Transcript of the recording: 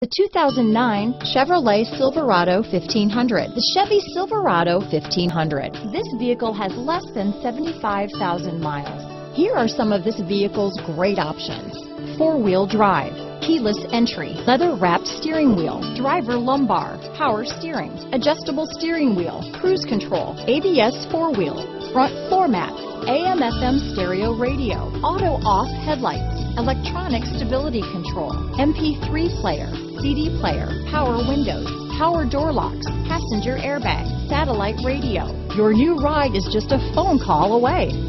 The 2009 Chevrolet Silverado 1500. The Chevy Silverado 1500. This vehicle has less than 75,000 miles. Here are some of this vehicle's great options. Four-wheel drive, keyless entry, leather-wrapped steering wheel, driver lumbar, power steering, adjustable steering wheel, cruise control, ABS four-wheel, front floor mats, AM FM stereo radio, auto off headlights, electronic stability control, MP3 player, CD player, power windows, power door locks, passenger airbag, satellite radio. Your new ride is just a phone call away.